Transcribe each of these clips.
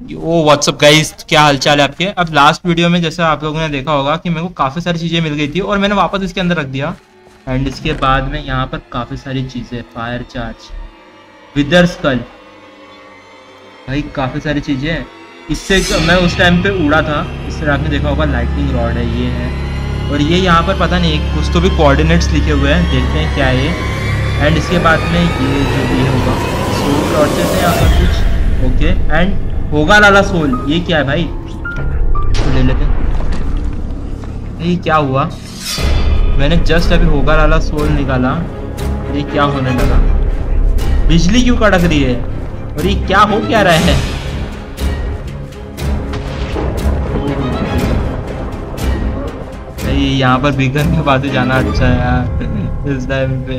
ओ WhatsApp guys क्या हालचाल है आपके? अब लास्ट वीडियो में जैसे आप लोगों ने देखा होगा कि मेरे को काफ़ी सारी चीज़ें मिल गई थी और मैंने वापस इसके अंदर रख दिया। एंड इसके बाद में यहाँ पर काफ़ी सारी चीज़ें फायर चार्ज विदर स्कल भाई, काफ़ी सारी चीज़ें। इससे मैं उस टाइम पे उड़ा था इस तरह आपने देखा होगा लाइटिंग रॉड है, ये है। और ये यहाँ पर पता नहीं, कुछ तो भी कोऑर्डिनेट्स लिखे हुए हैं, देखते हैं क्या ये एंड इसके बाद में ये जो भी होगा सोल टॉर्चेस है या कुछ। ओके एंड होगा लाला सोल ये क्या है भाई? ले लेते ये क्या हुआ? मैंने जस्ट अभी होगा लाला सोल निकाला। ये क्या होने लगा? बिजली क्यों कड़क रही है? और ये क्या हो क्या रहा है? यहाँ पर बिगन के पास जाना अच्छा है यार, इस टाइम पे।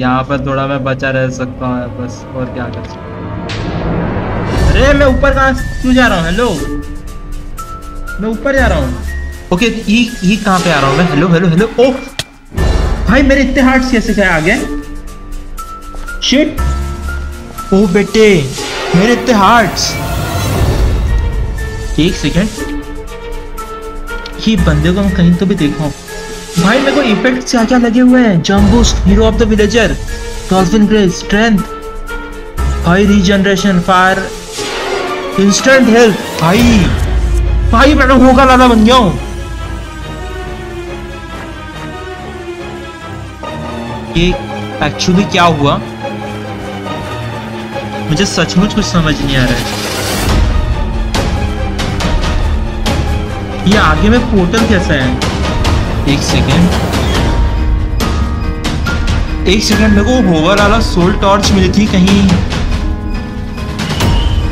यहाँ पर थोड़ा मैं बचा रह सकता हूँ, बस, और क्या कर सकता अरे मैं ऊपर कहाँ क्यों जा रहा हूँ? हेलो मैं ऊपर जा रहा हूँ। ओके ये ये कहाँ पे आ रहा हूँ मैं? हेलो हेलो हेलो ओ भाई मेरे इतने हार्ट्स कैसे क्या आ गए शिट ओ बेटे मेरे इतने हार्ट्स एक सेकेंड ये बंदे को मैं कहीं तो भी देखा। हूँ भाई मेरे को इफ़ेक्ट क्या क्या लगे हुए हैं? Jump boost hero of the villager dolphin grace strength भाई रीजनरेशन फायर इंस्टेंट हेल्थ भाई भाई, मैं होगा लाला बन गया हूँ। ये एक्चुअली क्या हुआ? मुझे सचमुच कुछ समझ नहीं आ रहा है। ये आगे में पोर्टल कैसा है? एक सेकेंड एक सेकेंड मेरे को होवर वाला सोल टॉर्च मिली थी कहीं।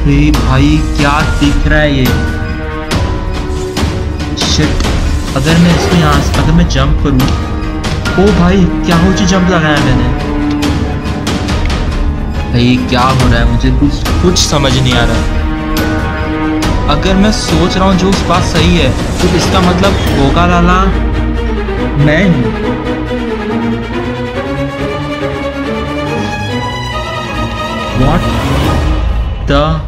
अरे भाई, क्या दिख रहा है ये? शिट अगर मैं इसको यहाँ अगर मैं जंप करूँ। ओ भाई, क्या हो चीज़ जंप लगाया मैंने? भाई, क्या हो रहा है? मुझे कुछ कुछ समझ नहीं आ रहा। अगर मैं सोच रहा हूँ जो उस बात सही है तो इसका मतलब होगा लाला, मैं हूँ। What the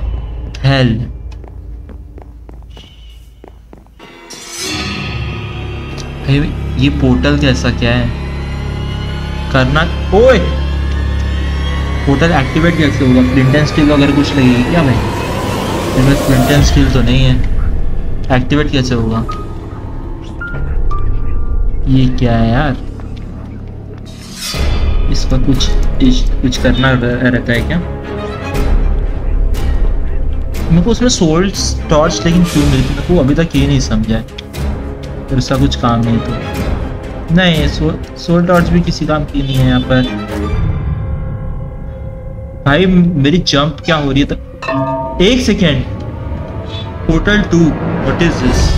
ये पोर्टल कैसा क्या है? करना ओए! पोर्टल एक्टिवेट कैसे होगा? फ्लिंटन स्टील वगैरह कुछ लगेगी क्या भाई? मेरे पास फ्लिंटन स्टील तो नहीं है। एक्टिवेट कैसे होगा? ये क्या है यार? इसका कुछ कुछ करना रहता है क्या? मेरे को उसमें सोल्ट टॉर्च लेकिन क्यों मिलती? मेरे को अभी तक ये नहीं समझा है। फिर उसका कुछ काम नहीं तो। नहीं सो, सोल टॉर्च भी किसी काम की नहीं है यहाँ पर। भाई मेरी जंप क्या हो रही है? तो एक second portal to what is this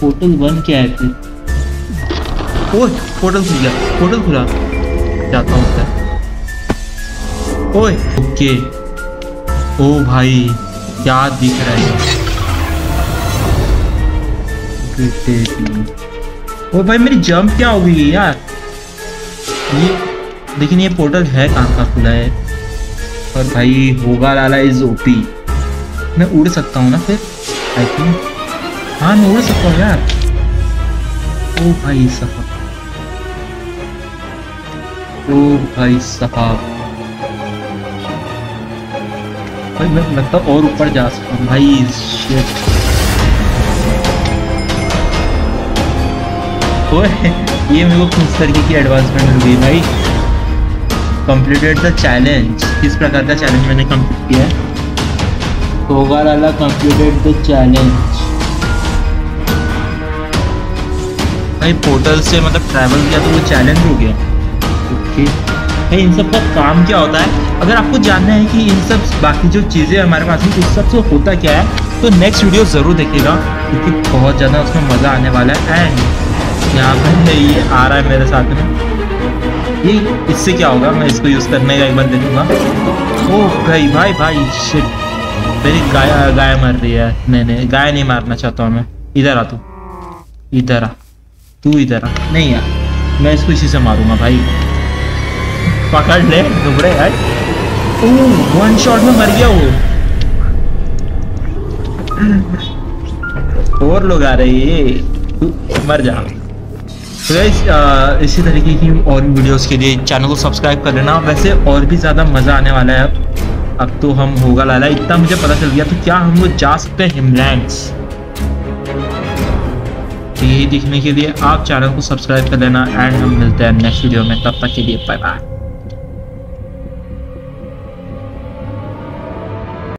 portal one क्या है फिर? ओए पोर्टल खुल गया। पोर्टल खुला। जाता हूँ ओए ओके ओ भाई क्या दिख रहा है? ओ भाई, मेरी जंप क्या हो गई यार? ये, लेकिन ये पोर्टल है कहाँ का खुला है? और भाई, होगा लाला इज़ ओपी मैं उड़ सकता हूँ ना फिर? आई थिंक हाँ मैं उड़ सकता हूँ यार। ओ भाई साहब ओ भाई साहब भाई, मैं लगता और ऊपर जा सकता हूँ। भाई ये मेरे को किस तरीके की एडवांसमेंट मिल गई भाई। कंप्लीटेड द चैलेंज किस प्रकार का चैलेंज मैंने कंप्लीट किया होगा वाला कंप्लीटेड द चैलेंज भाई पोर्टल से मतलब ट्रैवल किया तो वो चैलेंज हो गया। ओके भाई, इन सब का काम क्या होता है? अगर आपको जानना है कि इन सब बाकी जो चीज़ें हमारे पास हैं इस सबसे होता क्या है तो नेक्स्ट वीडियो ज़रूर देखिएगा, क्योंकि बहुत ज़्यादा उसमें मज़ा आने वाला है। एंड यहाँ पर ये आ रहा है मेरे साथ में। ये इससे क्या होगा? मैं इसको यूज़ करने का एक बार देखूँगा। ओ भाई भाई भाई शिट मेरी गाय गाय मर रही है नहीं नहीं, गाय नहीं मारना चाहता हूँ मैं। इधर आ तू। इधर आ। तू इधर आ। नहीं यार, मैं इसको इसी से मारूँगा भाई। पकड़ ले, दुबड़े यार वन शॉट में मर गया वो। और लोग आ रहे हैं। मर जा। इसी तरीके की और भी वीडियोस के लिए चैनल को सब्सक्राइब कर लेना। वैसे और भी ज़्यादा मज़ा आने वाला है। अब अब तो हम होगा लाला, इतना मुझे पता चल गया तो क्या हम लोग जा सकते हैं हिमलैंड्स? तो यही देखने के लिए आप चैनल को सब्सक्राइब कर लेना एंड हम मिलते हैं नेक्स्ट वीडियो में। तब तक के लिए बाय बाय